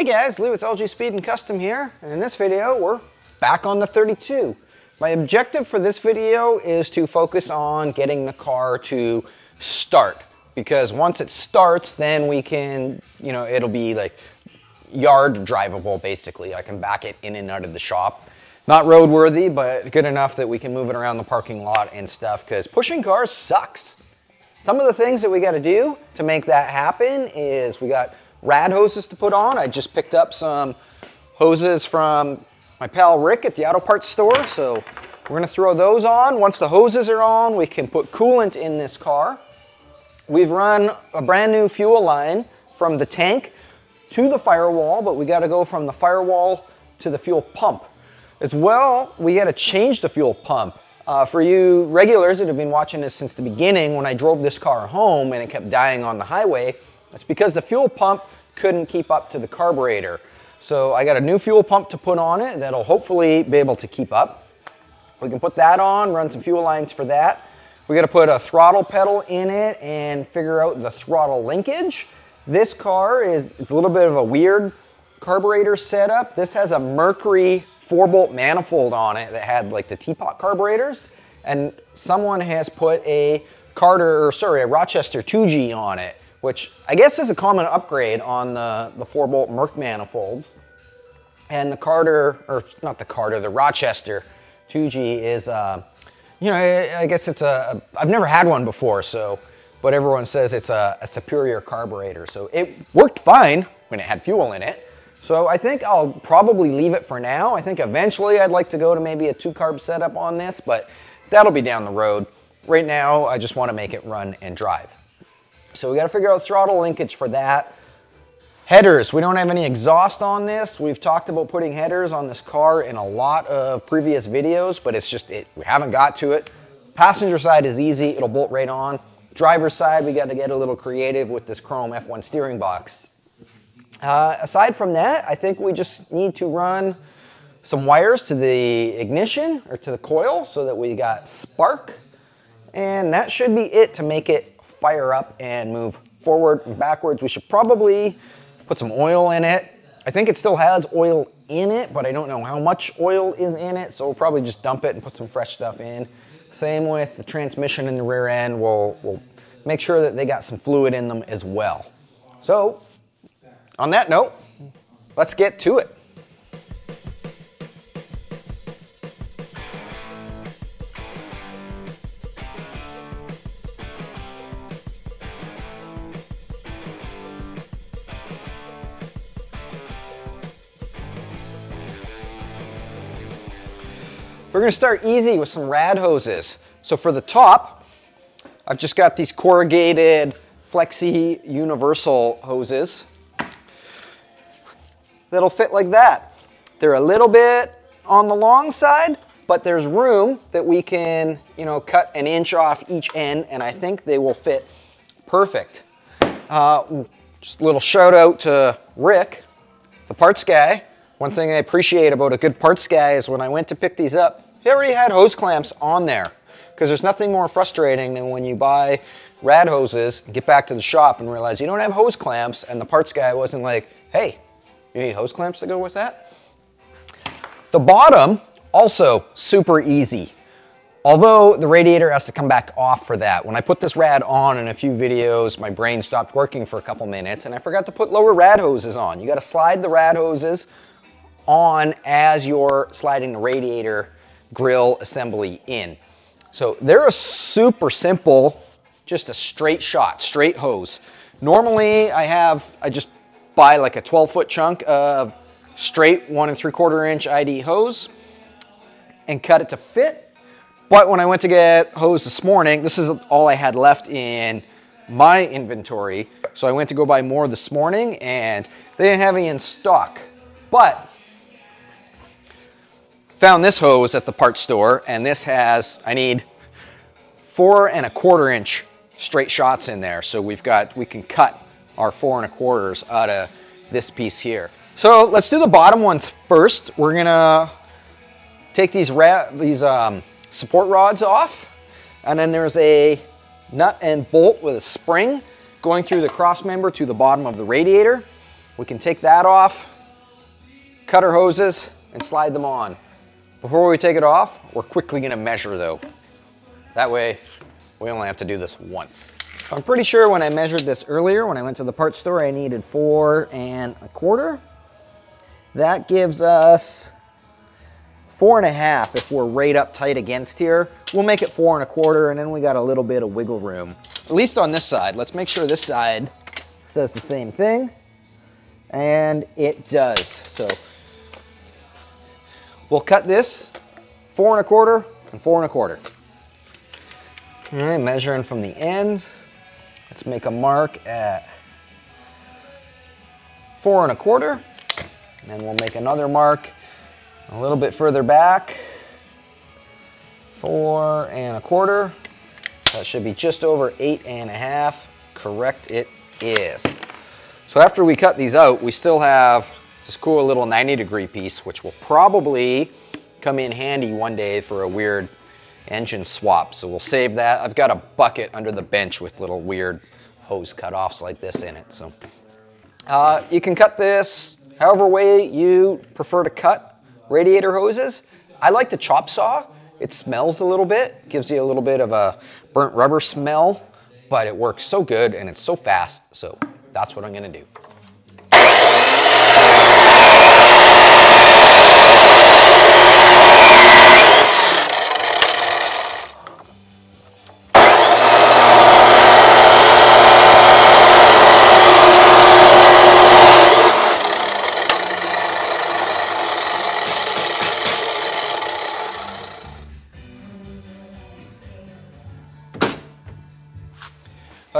Hey guys, Lou with LG Speed and Custom here, and in this video we're back on the 32. My objective for this video is to focus on getting the car to start, because once it starts then we can, you know, it'll be like yard drivable basically. I can back it in and out of the shop. Not roadworthy, but good enough that we can move it around the parking lot and stuff, because pushing cars sucks. Some of the things that we gotta do to make that happen is we got rad hoses to put on. I just picked up some hoses from my pal Rick at the auto parts store. So we're gonna throw those on. Once the hoses are on, we can put coolant in this car. We've run a brand new fuel line from the tank to the firewall, but we gotta go from the firewall to the fuel pump. As well, we gotta change the fuel pump. Uh, for you regulars that have been watching this since the beginning, when I drove this car home and it kept dying on the highway, that's because the fuel pump couldn't keep up to the carburetor. So I got a new fuel pump to put on it that'll hopefully be able to keep up. We can put that on, run some fuel lines for that. We got to put a throttle pedal in it and figure out the throttle linkage. This car is, it's a little bit of a weird carburetor setup. This has a Mercury 4 bolt manifold on it that had like the teapot carburetors. And someone has put a Carter, or sorry, a Rochester 2G on it which I guess is a common upgrade on the, the 4-bolt Merc manifolds. And the Carter, or not the Carter, the Rochester 2G is, uh, you know, I, I, guess it's a, I've never had one before, so, but everyone says it's a, a superior carburetor. So it worked fine when it had fuel in it. So I think I'll probably leave it for now. I think eventually I'd like to go to maybe a two carb setup on this, but that'll be down the road. Right now, I just wanna make it run and drive. So we gotta figure out throttle linkage for that. Headers, we don't have any exhaust on this. We've talked about putting headers on this car in a lot of previous videos, but it's just, it, we haven't got to it. Passenger side is easy, it'll bolt right on. Driver's side, we gotta get a little creative with this chrome F1 steering box. Uh, aside from that, I think we just need to run some wires to the ignition or to the coil so that we got spark. And that should be it to make it fire up and move forward and backwards. We should probably put some oil in it. I think it still has oil in it, but I don't know how much oil is in it, so we'll probably just dump it and put some fresh stuff in. Same with the transmission in the rear end. We'll, we'll make sure that they got some fluid in them as well. So, on that note, let's get to it. We're gonna start easy with some rad hoses. So for the top, I've just got these corrugated Flexi Universal hoses that'll fit like that. They're a little bit on the long side, but there's room that we can, you know, cut an inch off each end, and I think they will fit perfect. Uh, just a little shout out to Rick, the parts guy. One thing I appreciate about a good parts guy is when I went to pick these up, he already had hose clamps on there because there's nothing more frustrating than when you buy rad hoses, get back to the shop and realize you don't have hose clamps and the parts guy wasn't like, hey, you need hose clamps to go with that? The bottom, also super easy. Although the radiator has to come back off for that. When I put this rad on in a few videos, my brain stopped working for a couple minutes and I forgot to put lower rad hoses on. You gotta slide the rad hoses on as you're sliding the radiator grill assembly in. So they're a super simple, just a straight shot, straight hose. Normally I have, I just buy like a 12 foot chunk of straight one and three quarter inch ID hose and cut it to fit. But when I went to get hose this morning, this is all I had left in my inventory. So I went to go buy more this morning and they didn't have any in stock. But Found this hose at the parts store and this has, I need four and a quarter inch straight shots in there. So we've got, we can cut our four and a quarters out of this piece here. So let's do the bottom ones first. We're gonna take these, these um, support rods off and then there's a nut and bolt with a spring going through the cross member to the bottom of the radiator. we can take that off, cut our hoses, and slide them on. Before we take it off, we're quickly gonna measure though. That way, we only have to do this once. I'm pretty sure when I measured this earlier, when I went to the parts store, I needed four and a quarter. That gives us four and a half if we're right up tight against here. We'll make it four and a quarter and then we got a little bit of wiggle room. At least on this side. Let's make sure this side says the same thing. And it does. So we'll cut this four and a quarter and four and a quarter. All right, measuring from the end. Let's make a mark at four and a quarter. And then we'll make another mark a little bit further back. Four and a quarter. That should be just over eight and a half. Correct it is. So after we cut these out, we still have this cool little 90 degree piece, which will probably come in handy one day for a weird engine swap. So we'll save that. I've got a bucket under the bench with little weird hose cutoffs like this in it. So uh, you can cut this however way you prefer to cut radiator hoses. I like the chop saw. It smells a little bit, gives you a little bit of a burnt rubber smell, but it works so good and it's so fast. So that's what I'm gonna do.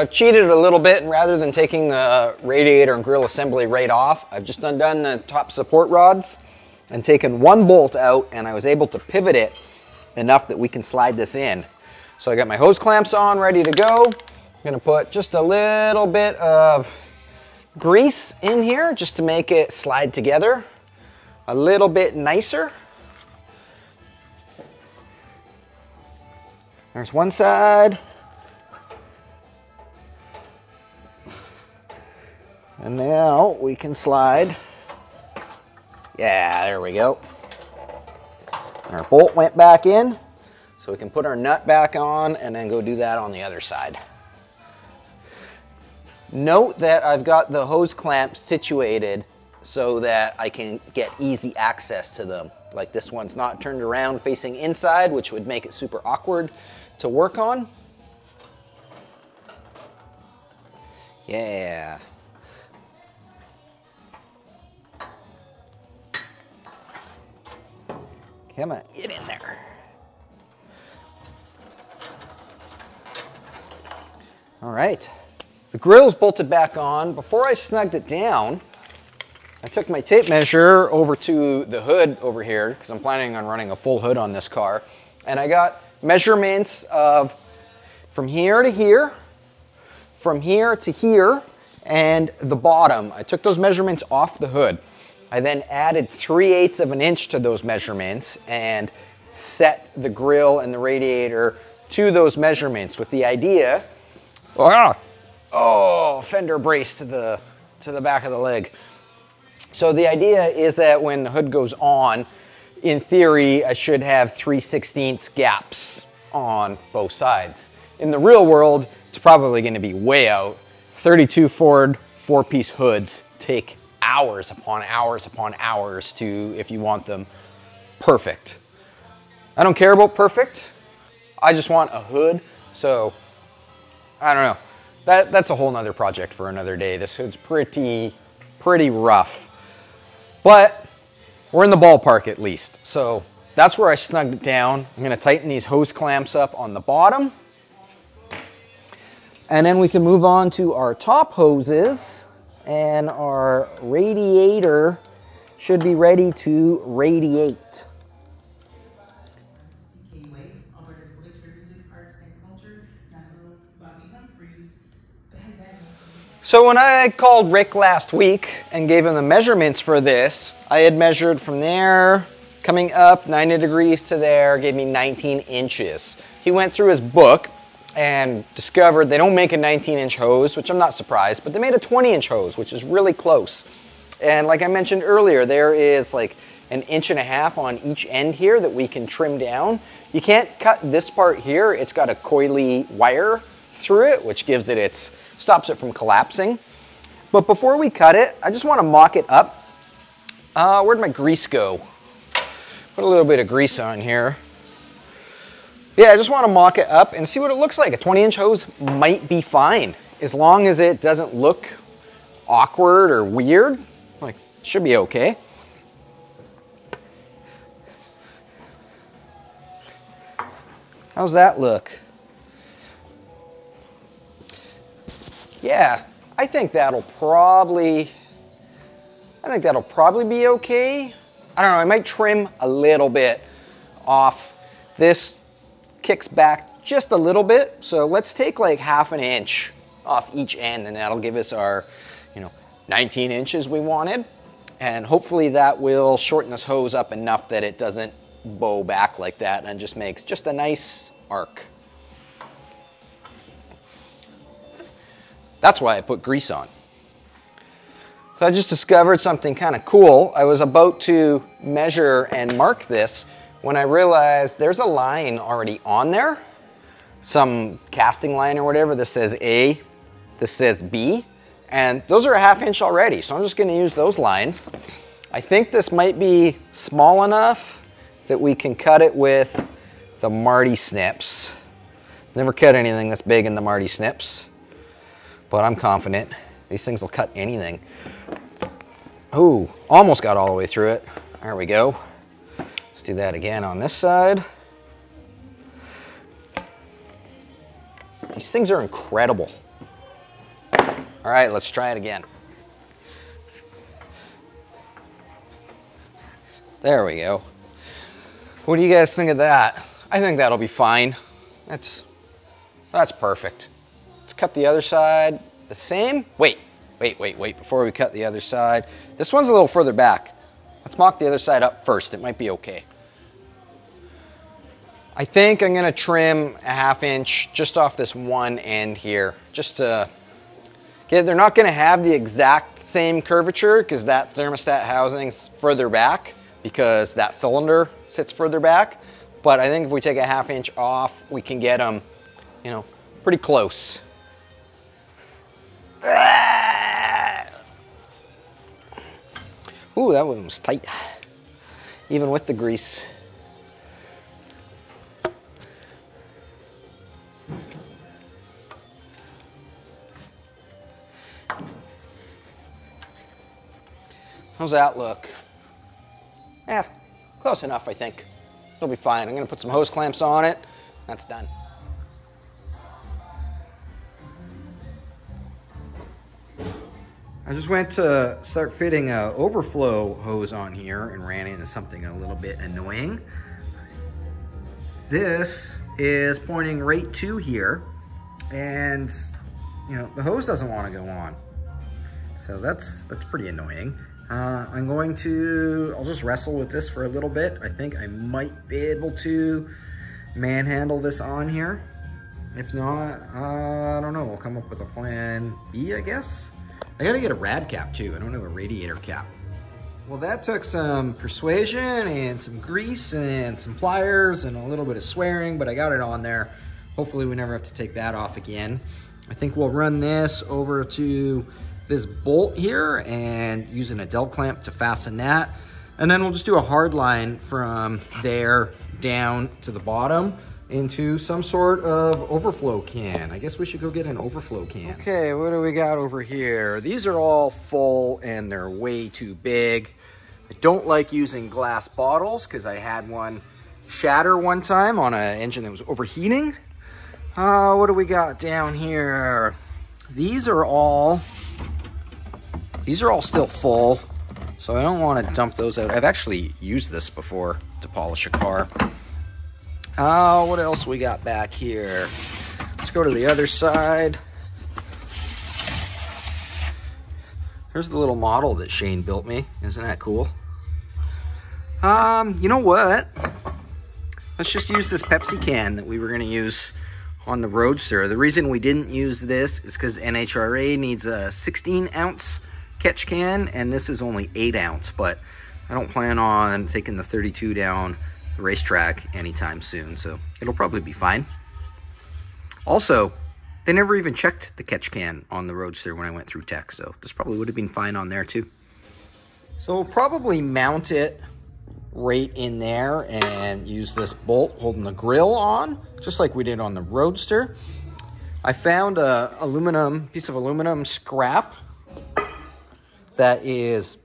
I've cheated a little bit and rather than taking the uh, radiator and grill assembly right off, I've just undone the top support rods and taken one bolt out and I was able to pivot it enough that we can slide this in. So I got my hose clamps on, ready to go. I'm gonna put just a little bit of grease in here just to make it slide together a little bit nicer. There's one side. And now we can slide. Yeah, there we go. Our bolt went back in, so we can put our nut back on and then go do that on the other side. Note that I've got the hose clamps situated so that I can get easy access to them. Like this one's not turned around facing inside, which would make it super awkward to work on. Yeah. Come on, get in there. All right, the grill's bolted back on. Before I snugged it down, I took my tape measure over to the hood over here because I'm planning on running a full hood on this car. And I got measurements of from here to here, from here to here, and the bottom. I took those measurements off the hood. I then added 3 eighths of an inch to those measurements and set the grill and the radiator to those measurements with the idea, ah, oh, fender brace to the, to the back of the leg. So the idea is that when the hood goes on, in theory, I should have 3 16ths gaps on both sides. In the real world, it's probably gonna be way out. 32 Ford four-piece hoods take hours upon hours upon hours to, if you want them perfect. I don't care about perfect. I just want a hood. So I don't know. That, that's a whole nother project for another day. This hood's pretty, pretty rough. But we're in the ballpark at least. So that's where I snugged it down. I'm gonna tighten these hose clamps up on the bottom. And then we can move on to our top hoses and our radiator should be ready to radiate. So when I called Rick last week and gave him the measurements for this, I had measured from there, coming up 90 degrees to there, gave me 19 inches. He went through his book and discovered they don't make a 19 inch hose, which I'm not surprised, but they made a 20 inch hose, which is really close. And like I mentioned earlier, there is like an inch and a half on each end here that we can trim down. You can't cut this part here. It's got a coily wire through it, which gives it its, stops it from collapsing. But before we cut it, I just wanna mock it up. Uh, where'd my grease go? Put a little bit of grease on here. Yeah, I just wanna mock it up and see what it looks like. A 20 inch hose might be fine as long as it doesn't look awkward or weird, like should be okay. How's that look? Yeah, I think that'll probably, I think that'll probably be okay. I don't know, I might trim a little bit off. This kicks back just a little bit. So let's take like half an inch off each end and that'll give us our, you know, 19 inches we wanted. And hopefully that will shorten this hose up enough that it doesn't bow back like that and just makes just a nice arc. That's why I put grease on. So I just discovered something kind of cool. I was about to measure and mark this when I realized there's a line already on there, some casting line or whatever. This says A, this says B, and those are a half inch already. So I'm just gonna use those lines. I think this might be small enough that we can cut it with the Marty snips. Never cut anything that's big in the Marty snips, but I'm confident these things will cut anything. Ooh, almost got all the way through it. There we go. Let's do that again on this side. These things are incredible. All right, let's try it again. There we go. What do you guys think of that? I think that'll be fine. That's, that's perfect. Let's cut the other side the same. Wait, wait, wait, wait, before we cut the other side. This one's a little further back. Let's mock the other side up first. It might be okay. I think I'm gonna trim a half inch just off this one end here, just to Okay, they're not gonna have the exact same curvature because that thermostat housing's further back because that cylinder sits further back. But I think if we take a half inch off, we can get them, you know, pretty close. Ooh, that one was tight, even with the grease. How's that look? Yeah, close enough, I think. It'll be fine. I'm gonna put some hose clamps on it. That's done. I just went to start fitting a overflow hose on here and ran into something a little bit annoying. This is pointing right to here and you know, the hose doesn't want to go on. So that's, that's pretty annoying. Uh, I'm going to, I'll just wrestle with this for a little bit. I think I might be able to manhandle this on here. If not, uh, I don't know, we'll come up with a plan B, I guess. I gotta get a rad cap too. I don't have a radiator cap. Well, that took some persuasion and some grease and some pliers and a little bit of swearing, but I got it on there. Hopefully we never have to take that off again. I think we'll run this over to this bolt here and using a Adel clamp to fasten that. And then we'll just do a hard line from there down to the bottom into some sort of overflow can. I guess we should go get an overflow can. Okay, what do we got over here? These are all full and they're way too big. I don't like using glass bottles because I had one shatter one time on an engine that was overheating. Uh, what do we got down here? These are all these are all still full, so I don't want to dump those out. I've actually used this before to polish a car. Oh, what else we got back here? Let's go to the other side. Here's the little model that Shane built me. Isn't that cool? Um, you know what? Let's just use this Pepsi can that we were going to use on the Roadster. The reason we didn't use this is because NHRA needs a 16 ounce catch can, and this is only 8 ounce, but I don't plan on taking the 32 down the racetrack anytime soon, so it'll probably be fine. Also, they never even checked the catch can on the Roadster when I went through tech, so this probably would have been fine on there too. So we'll probably mount it right in there and use this bolt holding the grill on, just like we did on the Roadster. I found a aluminum piece of aluminum scrap that is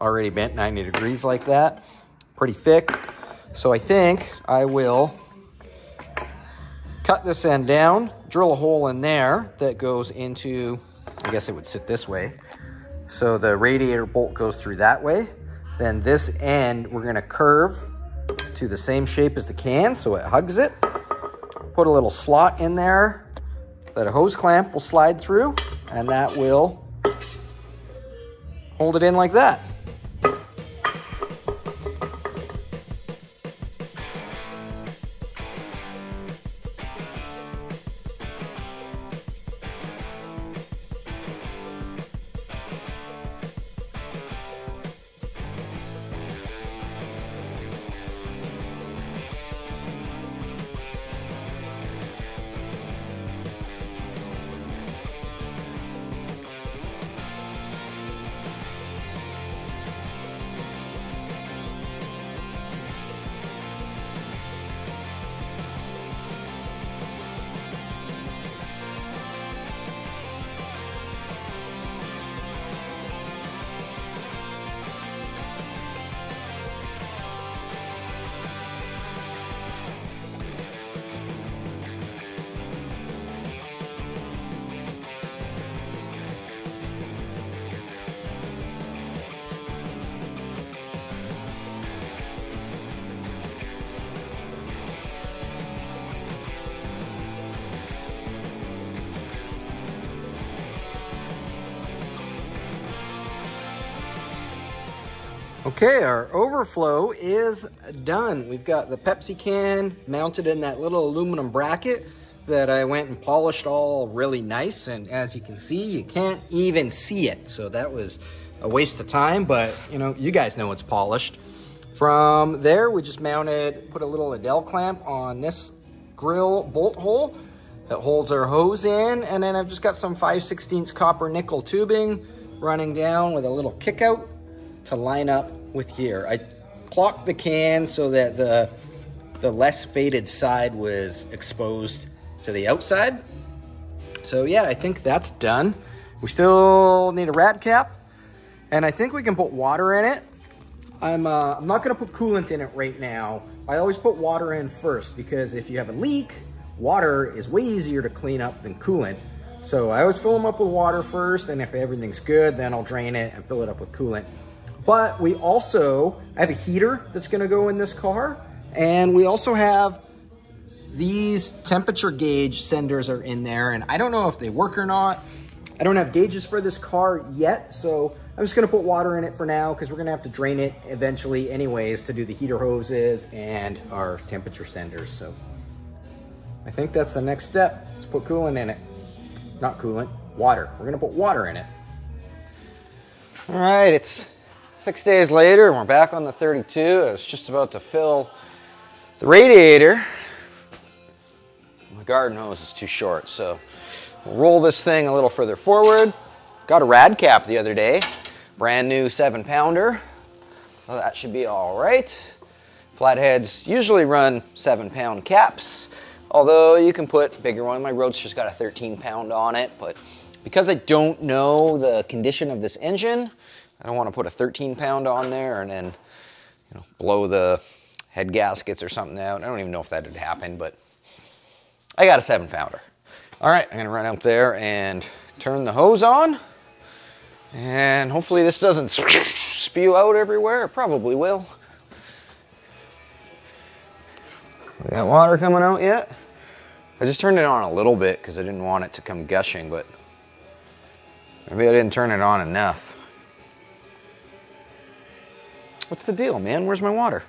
already bent 90 degrees like that, pretty thick. So I think I will cut this end down, drill a hole in there that goes into, I guess it would sit this way. So the radiator bolt goes through that way. Then this end, we're gonna curve to the same shape as the can so it hugs it. Put a little slot in there that a hose clamp will slide through and that will hold it in like that. Okay, our overflow is done. We've got the Pepsi can mounted in that little aluminum bracket that I went and polished all really nice. And as you can see, you can't even see it. So that was a waste of time, but you know, you guys know it's polished. From there, we just mounted, put a little Adel clamp on this grill bolt hole that holds our hose in. And then I've just got some 5 16 copper nickel tubing running down with a little kick out to line up with here. I clocked the can so that the, the less faded side was exposed to the outside. So yeah, I think that's done. We still need a rad cap and I think we can put water in it. I'm, uh, I'm not gonna put coolant in it right now. I always put water in first because if you have a leak, water is way easier to clean up than coolant. So I always fill them up with water first and if everything's good, then I'll drain it and fill it up with coolant. But we also have a heater that's gonna go in this car. And we also have these temperature gauge senders are in there and I don't know if they work or not. I don't have gauges for this car yet, so I'm just gonna put water in it for now because we're gonna have to drain it eventually anyways to do the heater hoses and our temperature senders. So I think that's the next step. Let's put coolant in it. Not coolant, water. We're gonna put water in it. All right, it's Six days later, we're back on the 32. I was just about to fill the radiator. My garden hose is too short, so we'll roll this thing a little further forward. Got a rad cap the other day, brand new seven pounder. So that should be all right. Flatheads usually run seven pound caps, although you can put bigger one. My Roadster's got a 13 pound on it, but because I don't know the condition of this engine, I don't want to put a 13 pound on there and then you know, blow the head gaskets or something out. I don't even know if that would happen, but I got a seven pounder. All right, I'm gonna run out there and turn the hose on. And hopefully this doesn't spew out everywhere. It probably will. We got water coming out yet? I just turned it on a little bit because I didn't want it to come gushing, but maybe I didn't turn it on enough. What's the deal, man? Where's my water?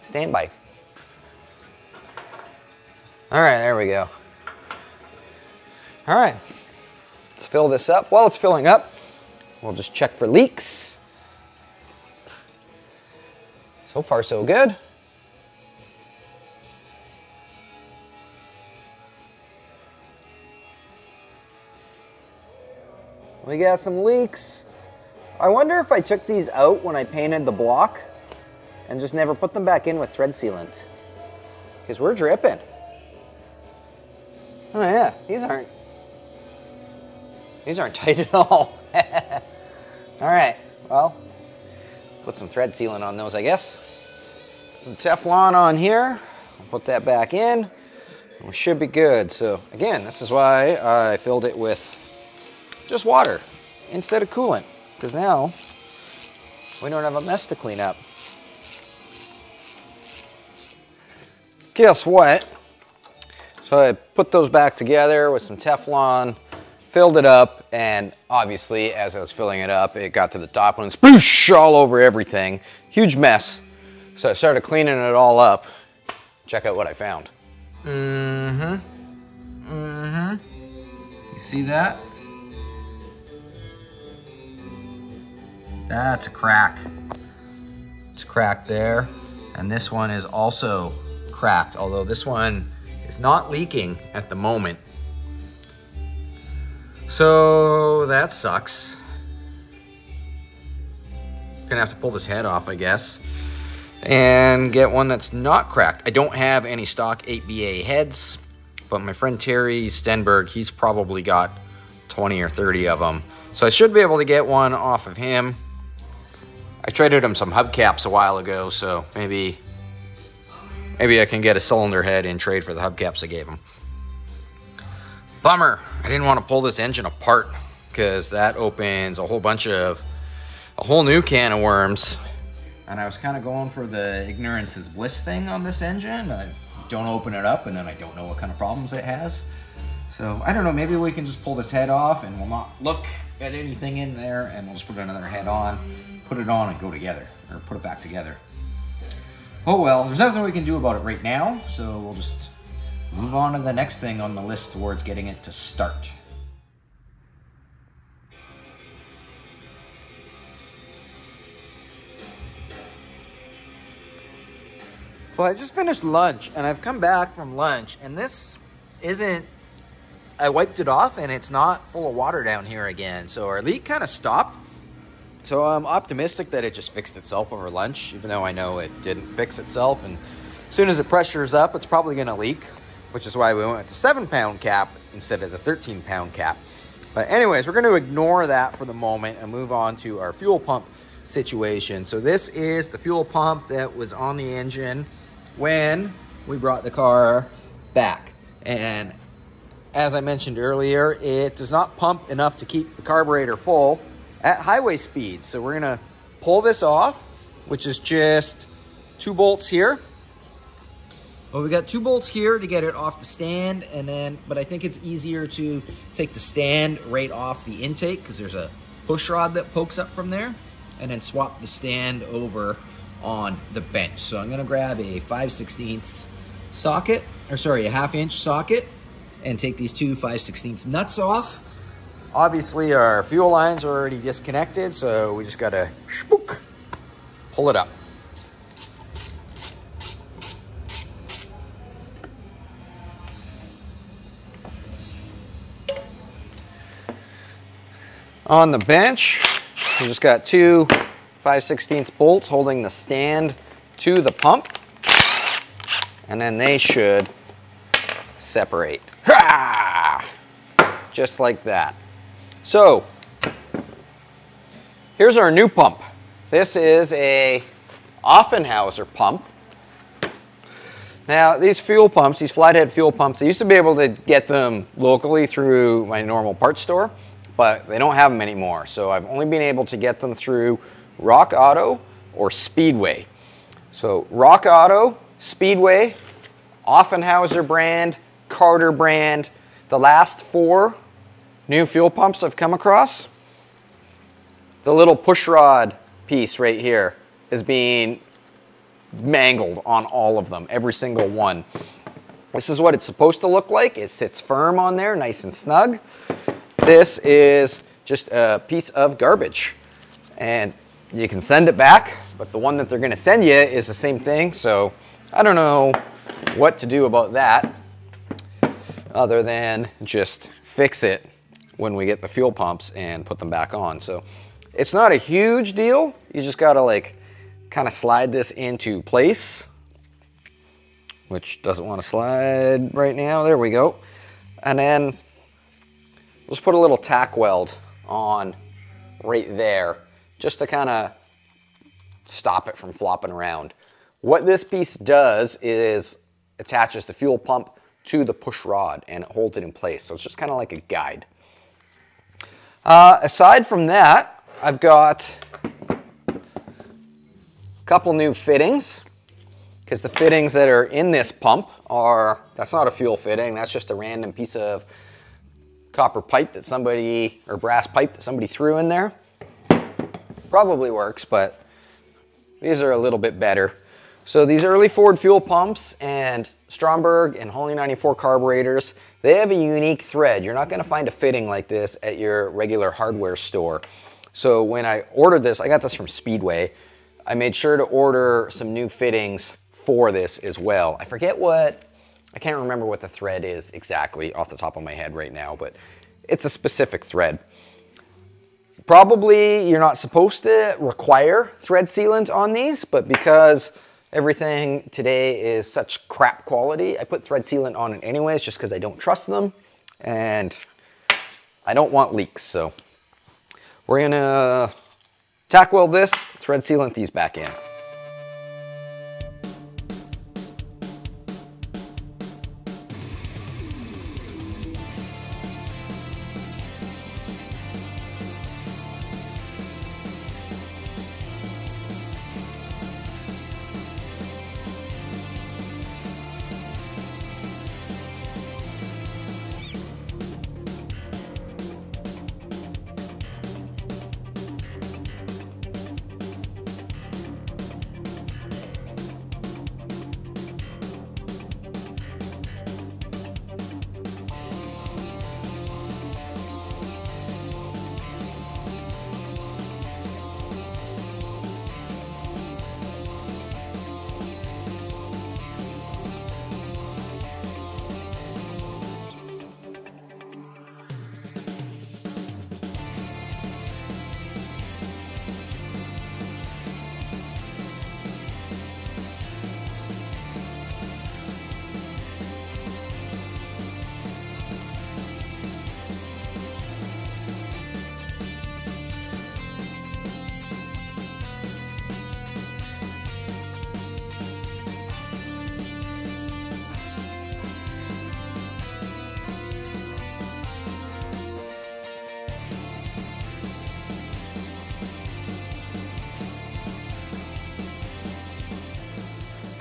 Stand by. All right, there we go. All right, let's fill this up. While it's filling up, we'll just check for leaks. So far, so good. We got some leaks. I wonder if I took these out when I painted the block and just never put them back in with thread sealant. Because we're dripping. Oh yeah, these aren't, these aren't tight at all. all right, well, put some thread sealant on those, I guess. Some Teflon on here. I'll put that back in. We should be good. So again, this is why I filled it with just water instead of coolant. Because now we don't have a mess to clean up. Guess what? So I put those back together with some Teflon, filled it up, and obviously as I was filling it up, it got to the top and sploosh all over everything. Huge mess. So I started cleaning it all up. Check out what I found. Mm-hmm. Mm-hmm. You see that? That's a crack. It's cracked there. And this one is also cracked, although this one is not leaking at the moment. So that sucks. Gonna have to pull this head off, I guess, and get one that's not cracked. I don't have any stock 8BA heads, but my friend Terry Stenberg, he's probably got 20 or 30 of them. So I should be able to get one off of him. I traded him some hubcaps a while ago, so maybe maybe I can get a cylinder head in trade for the hubcaps I gave him. Bummer, I didn't want to pull this engine apart because that opens a whole bunch of, a whole new can of worms. And I was kind of going for the ignorance is bliss thing on this engine. I don't open it up and then I don't know what kind of problems it has. So I don't know, maybe we can just pull this head off and we'll not look at anything in there and we'll just put another head on put it on and go together, or put it back together. Oh well, there's nothing we can do about it right now, so we'll just move on to the next thing on the list towards getting it to start. Well, I just finished lunch and I've come back from lunch and this isn't, I wiped it off and it's not full of water down here again. So our leak kind of stopped so I'm optimistic that it just fixed itself over lunch, even though I know it didn't fix itself. And as soon as the pressures up, it's probably going to leak, which is why we went with the seven pound cap instead of the 13 pound cap. But anyways, we're going to ignore that for the moment and move on to our fuel pump situation. So this is the fuel pump that was on the engine when we brought the car back. And as I mentioned earlier, it does not pump enough to keep the carburetor full at highway speed. So we're gonna pull this off, which is just two bolts here. Well, we got two bolts here to get it off the stand and then, but I think it's easier to take the stand right off the intake because there's a push rod that pokes up from there and then swap the stand over on the bench. So I'm gonna grab a 5 16 socket, or sorry, a half inch socket and take these two 5 16 nuts off Obviously our fuel lines are already disconnected, so we just gotta spook, pull it up. On the bench, we just got two 5 16 bolts holding the stand to the pump. And then they should separate. Just like that. So here's our new pump. This is a Offenhauser pump. Now these fuel pumps, these flathead fuel pumps, I used to be able to get them locally through my normal parts store, but they don't have them anymore. So I've only been able to get them through Rock Auto or Speedway. So Rock Auto, Speedway, Offenhauser brand, Carter brand, the last four new fuel pumps I've come across, the little push rod piece right here is being mangled on all of them, every single one. This is what it's supposed to look like. It sits firm on there, nice and snug. This is just a piece of garbage. And you can send it back, but the one that they're gonna send you is the same thing. So I don't know what to do about that other than just fix it when we get the fuel pumps and put them back on. So it's not a huge deal. You just gotta like kind of slide this into place, which doesn't wanna slide right now. There we go. And then just put a little tack weld on right there just to kind of stop it from flopping around. What this piece does is attaches the fuel pump to the push rod and it holds it in place. So it's just kind of like a guide. Uh, aside from that, I've got a couple new fittings because the fittings that are in this pump are, that's not a fuel fitting, that's just a random piece of copper pipe that somebody, or brass pipe that somebody threw in there. Probably works, but these are a little bit better. So these early Ford fuel pumps and Stromberg and Holley 94 carburetors, they have a unique thread. You're not gonna find a fitting like this at your regular hardware store. So when I ordered this, I got this from Speedway, I made sure to order some new fittings for this as well. I forget what, I can't remember what the thread is exactly off the top of my head right now, but it's a specific thread. Probably you're not supposed to require thread sealant on these, but because everything today is such crap quality, I put thread sealant on it anyways just because I don't trust them and I don't want leaks. So we're gonna tack weld this, thread sealant these back in.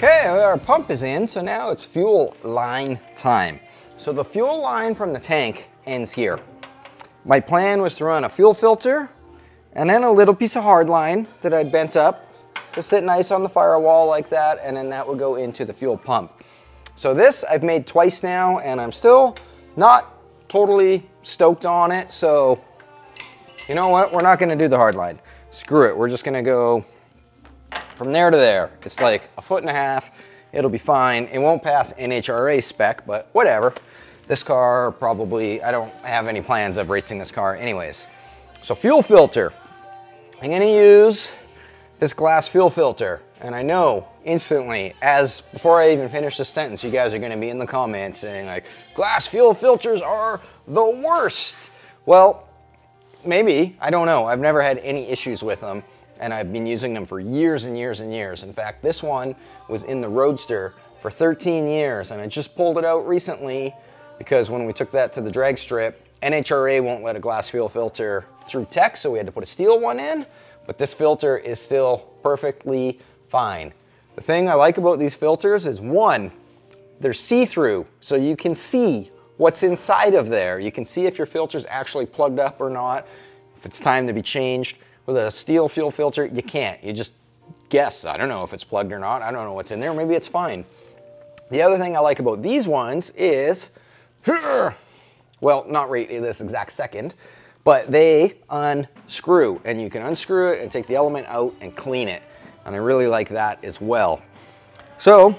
Okay, our pump is in, so now it's fuel line time. So the fuel line from the tank ends here. My plan was to run a fuel filter and then a little piece of hard line that I'd bent up to sit nice on the firewall like that, and then that would go into the fuel pump. So this I've made twice now, and I'm still not totally stoked on it, so you know what? We're not gonna do the hard line. Screw it, we're just gonna go from there to there, it's like a foot and a half. It'll be fine. It won't pass NHRA spec, but whatever. This car probably, I don't have any plans of racing this car anyways. So fuel filter. I'm gonna use this glass fuel filter. And I know instantly, as before I even finish this sentence, you guys are gonna be in the comments saying like, glass fuel filters are the worst. Well, maybe, I don't know. I've never had any issues with them and I've been using them for years and years and years. In fact, this one was in the Roadster for 13 years and I just pulled it out recently because when we took that to the drag strip, NHRA won't let a glass fuel filter through tech, so we had to put a steel one in, but this filter is still perfectly fine. The thing I like about these filters is one, they're see-through, so you can see what's inside of there. You can see if your filter's actually plugged up or not, if it's time to be changed. With a steel fuel filter, you can't. You just guess. I don't know if it's plugged or not. I don't know what's in there. Maybe it's fine. The other thing I like about these ones is, well, not right this exact second, but they unscrew and you can unscrew it and take the element out and clean it. And I really like that as well. So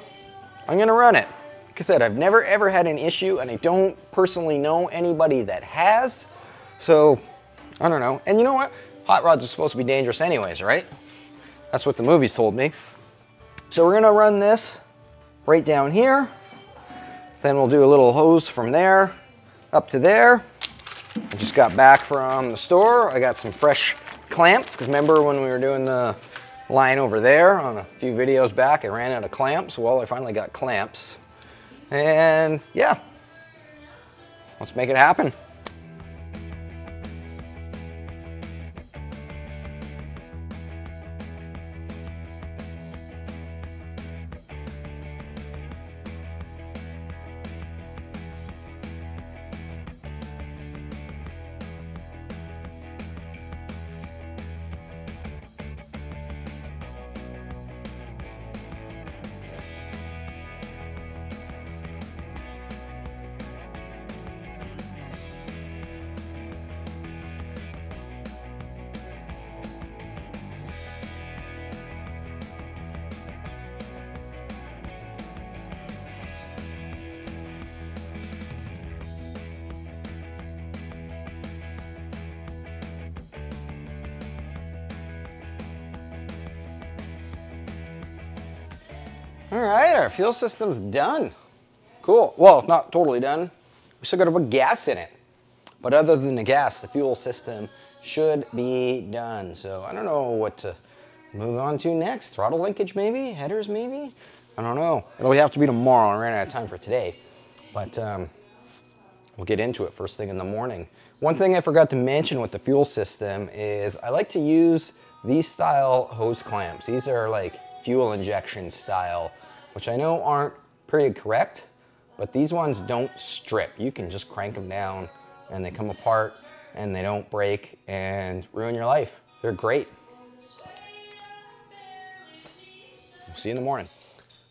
I'm gonna run it. Like I said, I've never ever had an issue and I don't personally know anybody that has. So I don't know. And you know what? Hot rods are supposed to be dangerous anyways, right? That's what the movies told me. So we're gonna run this right down here. Then we'll do a little hose from there up to there. I just got back from the store. I got some fresh clamps because remember when we were doing the line over there on a few videos back, I ran out of clamps. Well, I finally got clamps. And yeah, let's make it happen. Our fuel system's done. Cool. Well, not totally done. We still got to put gas in it. But other than the gas, the fuel system should be done. So I don't know what to move on to next. Throttle linkage maybe? Headers maybe? I don't know. It'll have to be tomorrow. I ran out of time for today. But um, we'll get into it first thing in the morning. One thing I forgot to mention with the fuel system is I like to use these style hose clamps. These are like fuel injection style, which I know aren't pretty correct, but these ones don't strip. You can just crank them down and they come apart and they don't break and ruin your life. They're great. See you in the morning.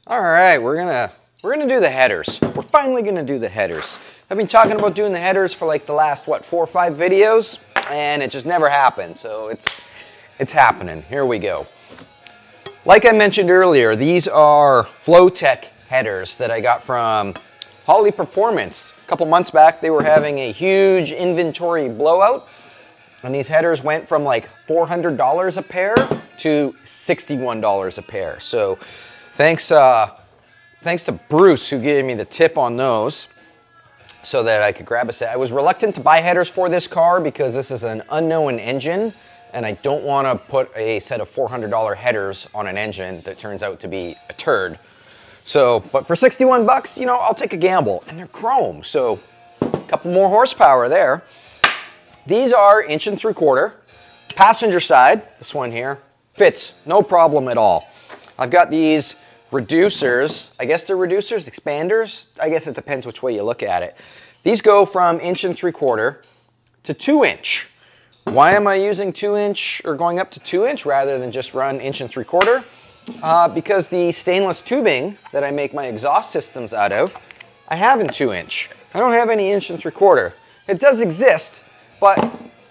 All right, we're gonna we're gonna do the headers. We're finally gonna do the headers. I've been talking about doing the headers for like the last what four or five videos, and it just never happened. So it's it's happening. Here we go. Like I mentioned earlier, these are Flowtech headers that I got from Holley Performance. A couple months back, they were having a huge inventory blowout, and these headers went from like $400 a pair to $61 a pair. So thanks, uh, thanks to Bruce who gave me the tip on those so that I could grab a set. I was reluctant to buy headers for this car because this is an unknown engine and I don't want to put a set of $400 headers on an engine that turns out to be a turd. So, but for 61 bucks, you know, I'll take a gamble. And they're chrome, so a couple more horsepower there. These are inch and three quarter. Passenger side, this one here, fits, no problem at all. I've got these reducers, I guess they're reducers, expanders, I guess it depends which way you look at it. These go from inch and three quarter to two inch. Why am I using two inch or going up to two inch rather than just run inch and three quarter? Uh, because the stainless tubing that I make my exhaust systems out of, I have in two inch. I don't have any inch and three quarter. It does exist, but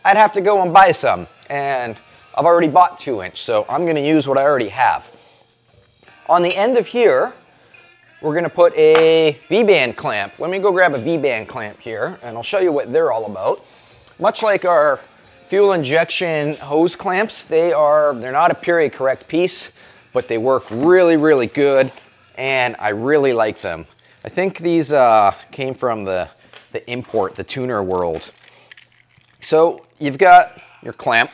I'd have to go and buy some. And I've already bought two inch, so I'm gonna use what I already have. On the end of here, we're gonna put a V-band clamp. Let me go grab a V-band clamp here, and I'll show you what they're all about. Much like our Fuel injection hose clamps, they are, they're not a period correct piece, but they work really, really good, and I really like them. I think these uh, came from the, the import, the tuner world. So you've got your clamp,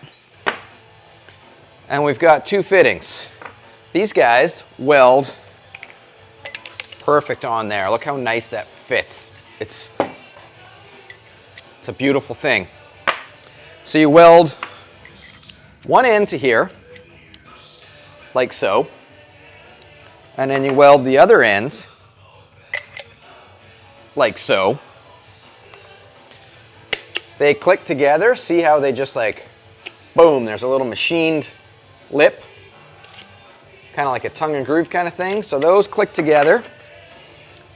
and we've got two fittings. These guys weld perfect on there. Look how nice that fits. It's, it's a beautiful thing. So you weld one end to here, like so, and then you weld the other end, like so. They click together, see how they just like, boom, there's a little machined lip, kind of like a tongue and groove kind of thing. So those click together,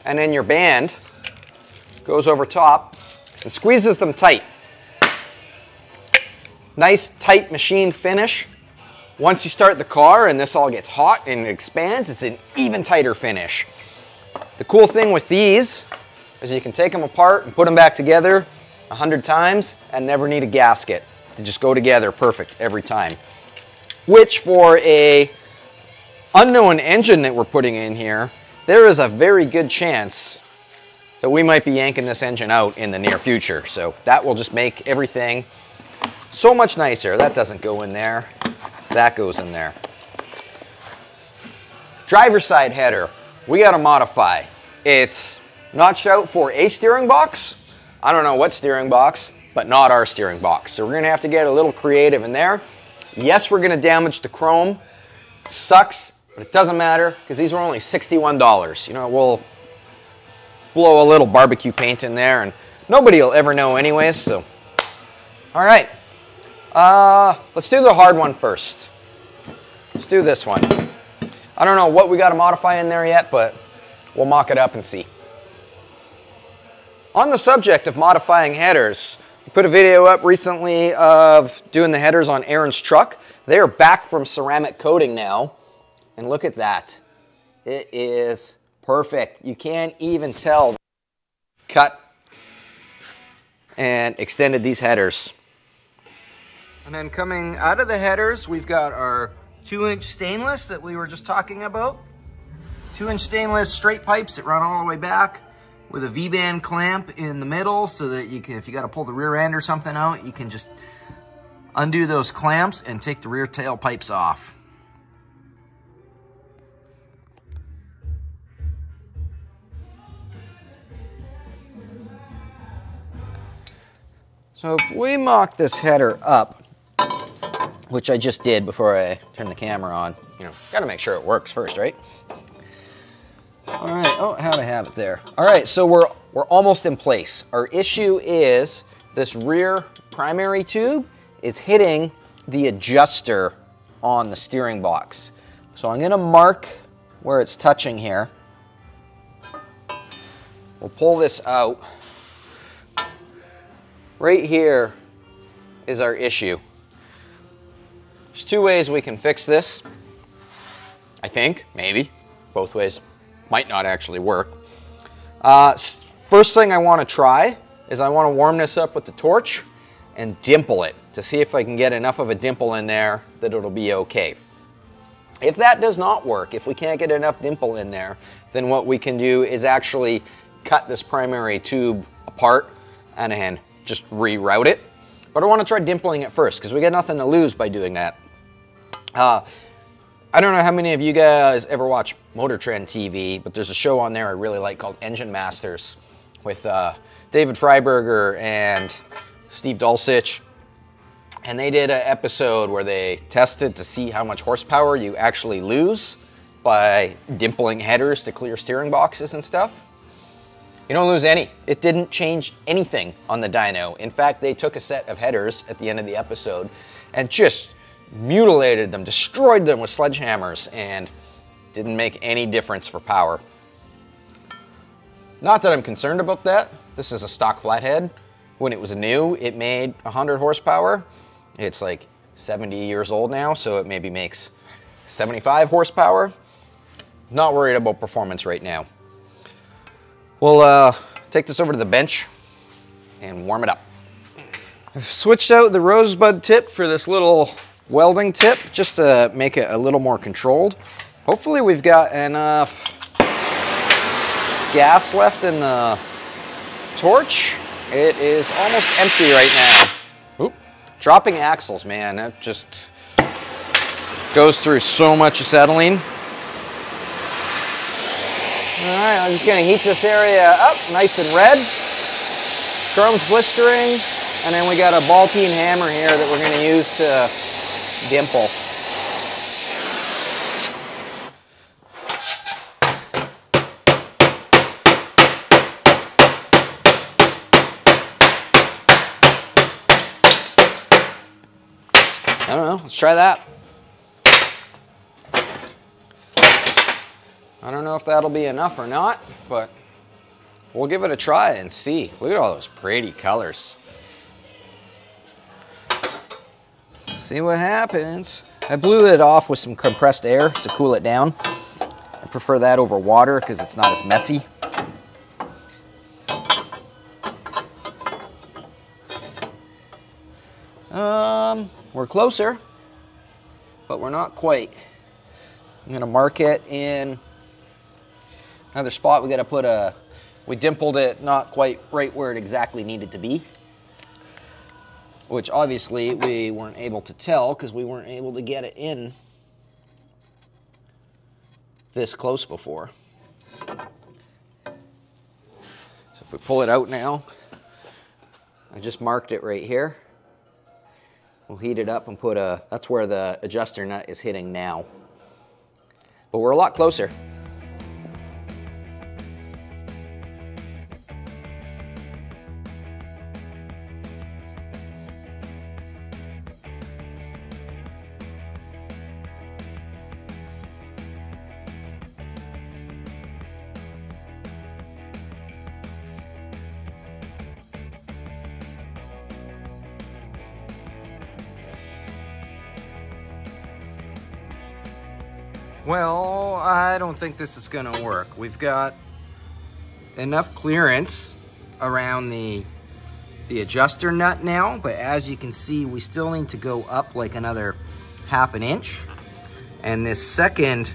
and then your band goes over top and squeezes them tight. Nice tight machine finish. Once you start the car and this all gets hot and it expands, it's an even tighter finish. The cool thing with these is you can take them apart and put them back together a hundred times and never need a gasket. They just go together perfect every time. Which for a unknown engine that we're putting in here, there is a very good chance that we might be yanking this engine out in the near future. So that will just make everything so much nicer. That doesn't go in there. That goes in there. Driver side header, we got to modify. It's notched out for a steering box. I don't know what steering box, but not our steering box. So we're going to have to get a little creative in there. Yes, we're going to damage the chrome. Sucks, but it doesn't matter because these were only $61. You know, we'll blow a little barbecue paint in there and nobody will ever know anyways, so. All right, uh, let's do the hard one first. Let's do this one. I don't know what we got to modify in there yet, but we'll mock it up and see. On the subject of modifying headers, I put a video up recently of doing the headers on Aaron's truck. They are back from ceramic coating now. And look at that. It is perfect. You can't even tell. Cut and extended these headers. And then coming out of the headers, we've got our two inch stainless that we were just talking about. Two inch stainless straight pipes that run all the way back with a V-band clamp in the middle so that you can, if you got to pull the rear end or something out, you can just undo those clamps and take the rear tail pipes off. So if we mock this header up, which I just did before I turned the camera on. You know, got to make sure it works first, right? All right, oh, how to have it there. All right, so we're, we're almost in place. Our issue is this rear primary tube is hitting the adjuster on the steering box. So I'm gonna mark where it's touching here. We'll pull this out. Right here is our issue. There's two ways we can fix this. I think, maybe. Both ways might not actually work. Uh, first thing I want to try is I want to warm this up with the torch and dimple it to see if I can get enough of a dimple in there that it'll be okay. If that does not work, if we can't get enough dimple in there, then what we can do is actually cut this primary tube apart and then just reroute it. But I want to try dimpling it first because we got nothing to lose by doing that. Uh, I don't know how many of you guys ever watch Motor Trend TV, but there's a show on there I really like called Engine Masters with uh, David Freiburger and Steve Dulcich. And they did an episode where they tested to see how much horsepower you actually lose by dimpling headers to clear steering boxes and stuff. You don't lose any. It didn't change anything on the dyno. In fact, they took a set of headers at the end of the episode and just mutilated them, destroyed them with sledgehammers, and didn't make any difference for power. Not that I'm concerned about that. This is a stock flathead. When it was new, it made 100 horsepower. It's like 70 years old now, so it maybe makes 75 horsepower. Not worried about performance right now. We'll uh, take this over to the bench and warm it up. I've switched out the rosebud tip for this little welding tip just to make it a little more controlled. Hopefully we've got enough gas left in the torch. It is almost empty right now. Oop. Dropping axles, man, that just goes through so much acetylene. All right, I'm just gonna heat this area up nice and red. Chrome's blistering, and then we got a ball peen hammer here that we're gonna use to dimple. I don't know, let's try that. I don't know if that'll be enough or not, but we'll give it a try and see. Look at all those pretty colors. See what happens. I blew it off with some compressed air to cool it down. I prefer that over water because it's not as messy. Um, we're closer, but we're not quite. I'm gonna mark it in another spot. We gotta put a, we dimpled it not quite right where it exactly needed to be, which obviously we weren't able to tell because we weren't able to get it in this close before. So if we pull it out now, I just marked it right here. We'll heat it up and put a, that's where the adjuster nut is hitting now. But we're a lot closer. Don't think this is gonna work. We've got enough clearance around the, the adjuster nut now, but as you can see, we still need to go up like another half an inch. And this second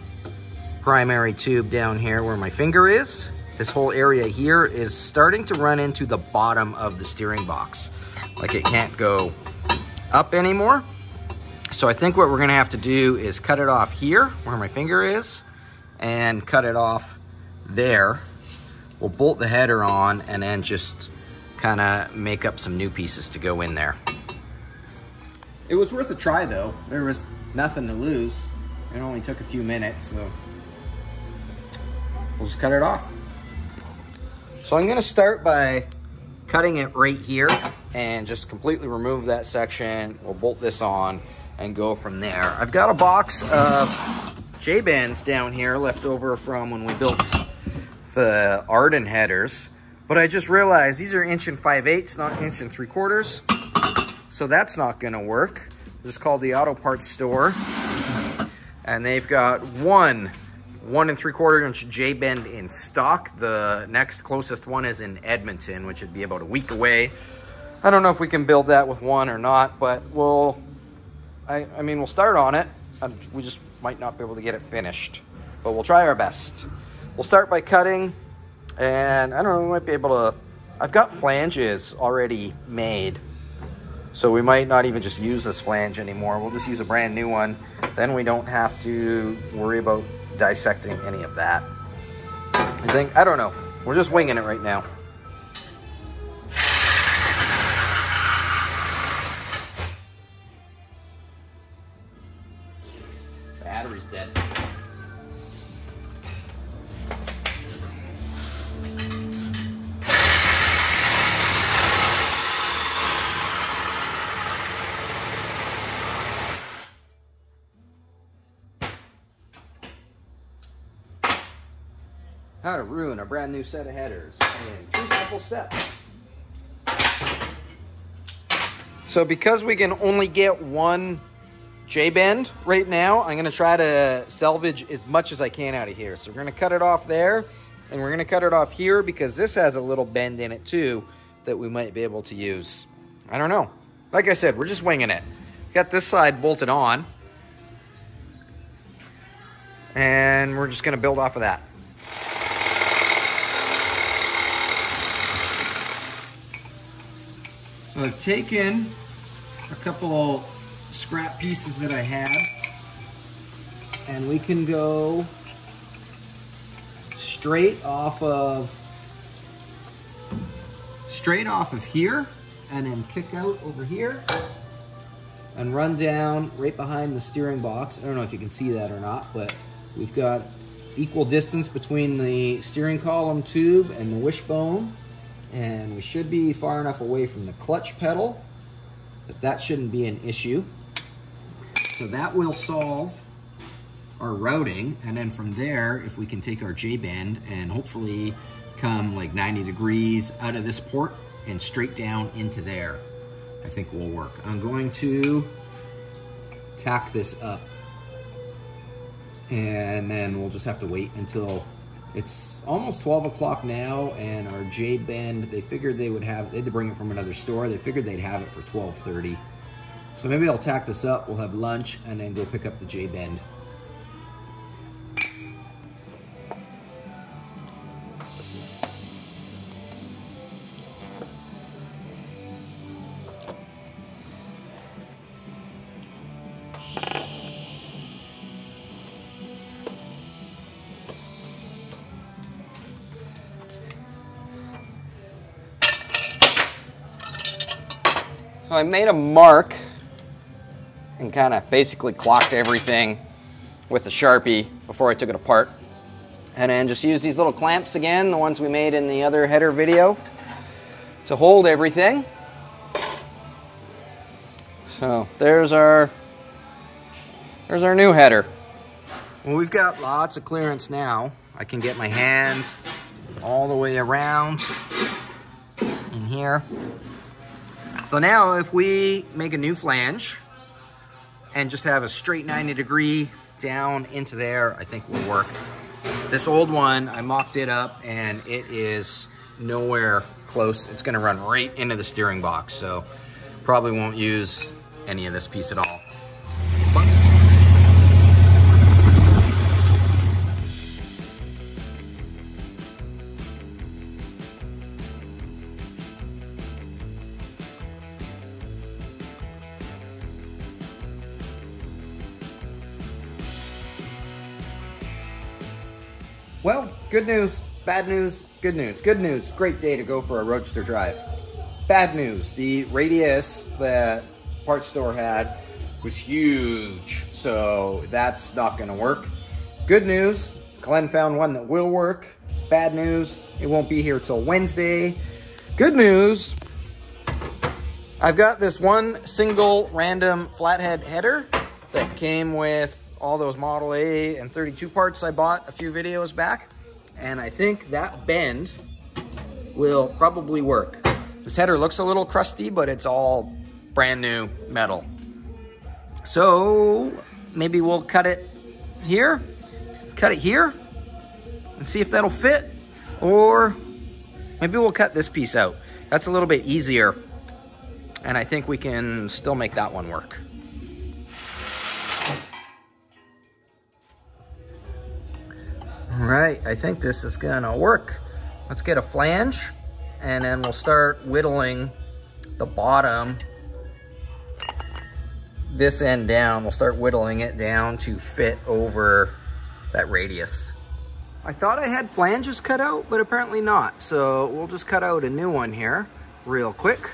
primary tube down here where my finger is, this whole area here is starting to run into the bottom of the steering box. Like it can't go up anymore. So I think what we're gonna have to do is cut it off here where my finger is and cut it off there. We'll bolt the header on and then just kind of make up some new pieces to go in there. It was worth a try though. There was nothing to lose. It only took a few minutes, so we'll just cut it off. So I'm gonna start by cutting it right here and just completely remove that section. We'll bolt this on and go from there. I've got a box of J-bends down here left over from when we built the Arden headers, but I just realized these are inch and 5 eighths, not inch and 3 quarters. So that's not gonna work. Just called the Auto Parts Store. And they've got one one and three quarter inch J-bend in stock. The next closest one is in Edmonton, which would be about a week away. I don't know if we can build that with one or not, but we'll I, I mean, we'll start on it. We just might not be able to get it finished, but we'll try our best. We'll start by cutting, and I don't know, we might be able to, I've got flanges already made, so we might not even just use this flange anymore. We'll just use a brand new one. Then we don't have to worry about dissecting any of that. I think, I don't know. We're just winging it right now. Brand new set of headers in simple steps. So because we can only get one J-bend right now. I'm gonna try to salvage as much as I can out of here. So we're gonna cut it off there and we're gonna cut it off here because this has a little bend in it too that we might be able to use. I don't know. Like I said, we're just winging it. Got this side bolted on. And we're just gonna build off of that. So I've taken a couple scrap pieces that I had. And we can go straight off of straight off of here and then kick out over here and run down right behind the steering box. I don't know if you can see that or not, but we've got equal distance between the steering column tube and the wishbone. And we should be far enough away from the clutch pedal that that shouldn't be an issue. So that will solve our routing. And then from there, if we can take our J-bend and hopefully come like 90 degrees out of this port and straight down into there, I think will work. I'm going to tack this up. And then we'll just have to wait until it's almost 12 o'clock now and our J-bend, they figured they would have, they had to bring it from another store. They figured they'd have it for 12.30. So maybe I'll tack this up, we'll have lunch and then go pick up the J-bend. So I made a mark and kind of basically clocked everything with a Sharpie before I took it apart. And then just use these little clamps again, the ones we made in the other header video, to hold everything. So there's our, there's our new header. Well, we've got lots of clearance now. I can get my hands all the way around in here. So now if we make a new flange and just have a straight 90 degree down into there, I think will work. This old one, I mocked it up and it is nowhere close. It's gonna run right into the steering box. So probably won't use any of this piece at all. Good news, bad news, good news. Good news, great day to go for a Roadster drive. Bad news, the radius that parts store had was huge, so that's not gonna work. Good news, Glenn found one that will work. Bad news, it won't be here till Wednesday. Good news, I've got this one single random flathead header that came with all those Model A and 32 parts I bought a few videos back. And I think that bend will probably work. This header looks a little crusty, but it's all brand new metal. So maybe we'll cut it here, cut it here, and see if that'll fit. Or maybe we'll cut this piece out. That's a little bit easier. And I think we can still make that one work. Right, I think this is gonna work. Let's get a flange and then we'll start whittling the bottom this end down. We'll start whittling it down to fit over that radius. I thought I had flanges cut out, but apparently not. So we'll just cut out a new one here real quick.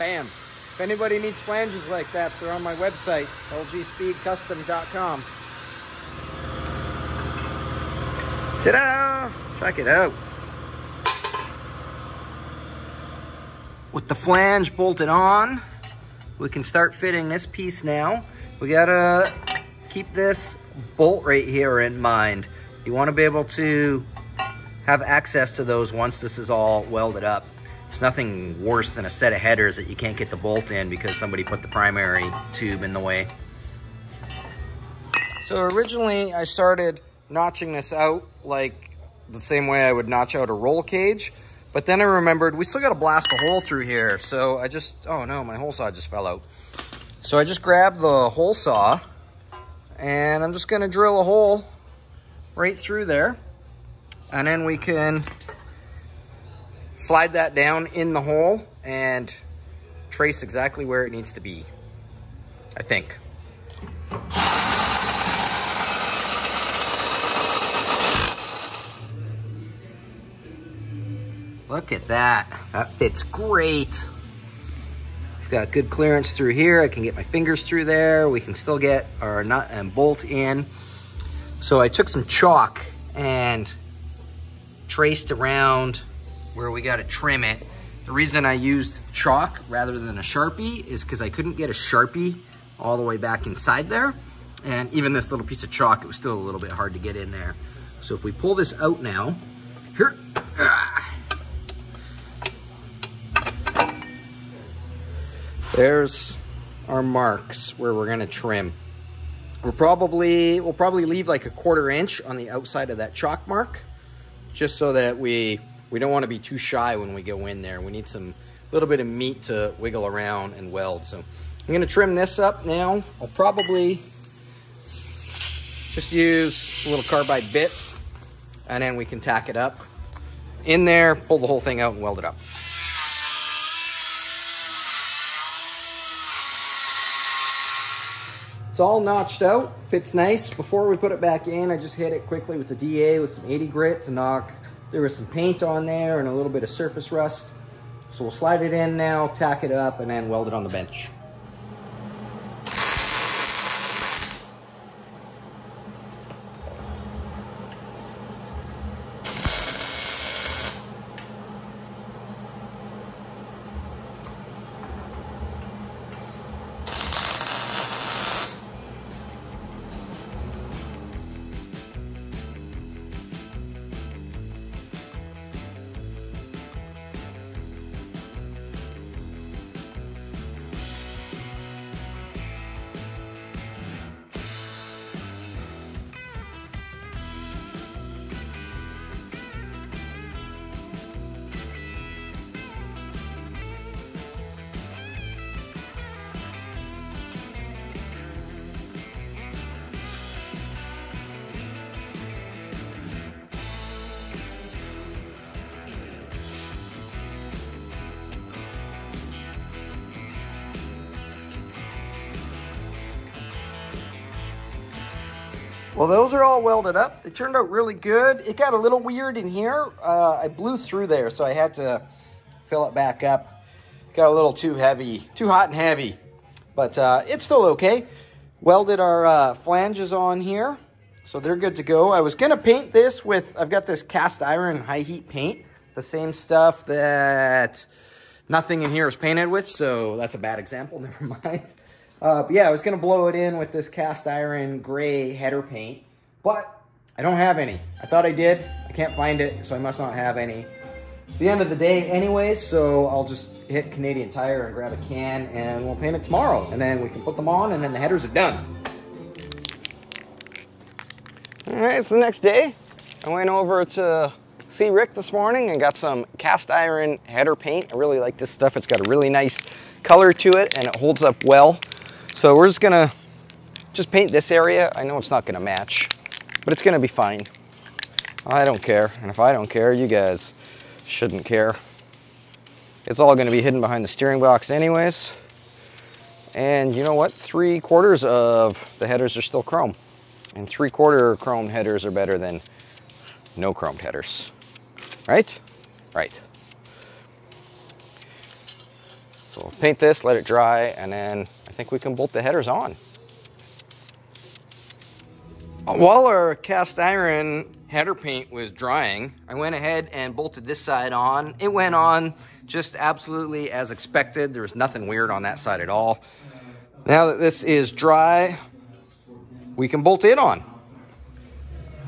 Bam. If anybody needs flanges like that, they're on my website, lgspeedkustom.com. Ta-da! Check it out. With the flange bolted on, we can start fitting this piece now. We gotta keep this bolt right here in mind. You wanna be able to have access to those once this is all welded up. It's nothing worse than a set of headers that you can't get the bolt in because somebody put the primary tube in the way. So originally I started notching this out like the same way I would notch out a roll cage. But then I remembered we still got to blast a hole through here. So I just, oh no, my hole saw just fell out. So I just grabbed the hole saw and I'm just going to drill a hole right through there. And then we can slide that down in the hole and trace exactly where it needs to be, I think. Look at that, that fits great. We've got good clearance through here. I can get my fingers through there. We can still get our nut and bolt in. So I took some chalk and traced around where we got to trim it. The reason I used chalk rather than a Sharpie is because I couldn't get a Sharpie all the way back inside there. And even this little piece of chalk, it was still a little bit hard to get in there. So if we pull this out now, here, ah, there's our marks where we're gonna trim. We're probably, we'll probably leave like a quarter inch on the outside of that chalk mark, just so that we, we don't wanna be too shy when we go in there. We need some, little bit of meat to wiggle around and weld. So I'm gonna trim this up now. I'll probably just use a little carbide bit and then we can tack it up in there, pull the whole thing out and weld it up. It's all notched out, fits nice. Before we put it back in, I just hit it quickly with the DA with some 80 grit to knock. There was some paint on there and a little bit of surface rust. So we'll slide it in now, tack it up, and then weld it on the bench. Well, those are all welded up. They turned out really good. It got a little weird in here. Uh, I blew through there, so I had to fill it back up. Got a little too heavy, too hot and heavy, but uh, it's still okay. Welded our uh, flanges on here, so they're good to go. I was gonna paint this with, I've got this cast iron high heat paint, the same stuff that nothing in here is painted with, so that's a bad example, never mind. Uh, but yeah, I was going to blow it in with this cast iron gray header paint, but I don't have any. I thought I did. I can't find it, so I must not have any. It's the end of the day anyways, so I'll just hit Canadian Tire and grab a can and we'll paint it tomorrow. And then we can put them on and then the headers are done. All right, it's the next day. I went over to see Rick this morning and got some cast iron header paint. I really like this stuff. It's got a really nice color to it and it holds up well. So we're just gonna just paint this area. I know it's not gonna match, but it's gonna be fine. I don't care, and if I don't care, you guys shouldn't care. It's all gonna be hidden behind the steering box anyways. And you know what? Three quarters of the headers are still chrome. And three quarter chrome headers are better than no chromed headers. Right? Right. So we'll paint this, let it dry, and then think we can bolt the headers on. While our cast iron header paint was drying, I went ahead and bolted this side on. It went on just absolutely as expected. There was nothing weird on that side at all. Now that this is dry, we can bolt it on.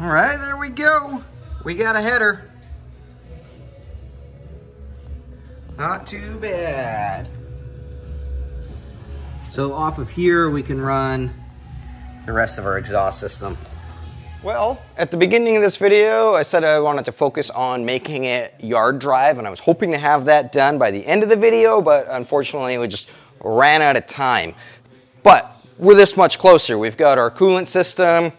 All right, there we go. We got a header. Not too bad. So off of here, we can run the rest of our exhaust system. Well, at the beginning of this video, I said I wanted to focus on making it yard drive, and I was hoping to have that done by the end of the video, but unfortunately we just ran out of time. But we're this much closer. We've got our coolant system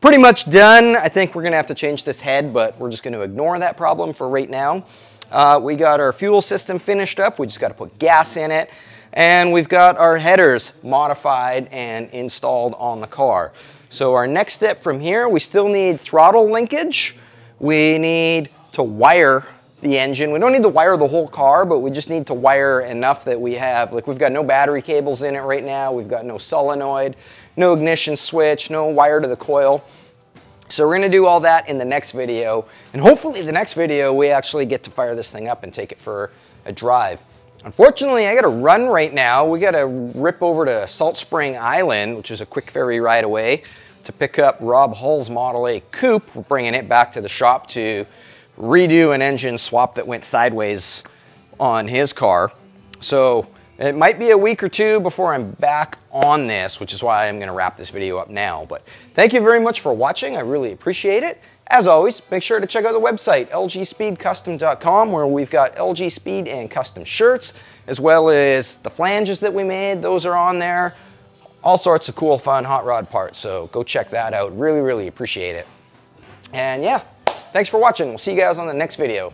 pretty much done. I think we're gonna have to change this head, but we're just gonna ignore that problem for right now. Uh, we got our fuel system finished up. We just gotta put gas in it. And we've got our headers modified and installed on the car. So our next step from here, we still need throttle linkage. We need to wire the engine. We don't need to wire the whole car, but we just need to wire enough that we have, like we've got no battery cables in it right now. We've got no solenoid, no ignition switch, no wire to the coil. So we're gonna do all that in the next video. And hopefully the next video, we actually get to fire this thing up and take it for a drive. Unfortunately, I gotta run right now. We gotta rip over to Salt Spring Island, which is a quick ferry ride away. to pick up Rob Hull's Model A Coupe. We're bringing it back to the shop to redo an engine swap that went sideways on his car. So it might be a week or two before I'm back on this, which is why I'm gonna wrap this video up now. But thank you very much for watching. I really appreciate it. As always, make sure to check out the website, lgspeedkustom.com, where we've got LG Speed and Kustom shirts, as well as the flanges that we made. Those are on there. All sorts of cool, fun hot rod parts. So go check that out. Really, really appreciate it. And yeah, thanks for watching. We'll see you guys on the next video.